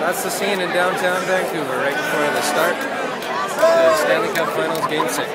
That's the scene in downtown Vancouver right before the start of the Stanley Cup Finals Game 6.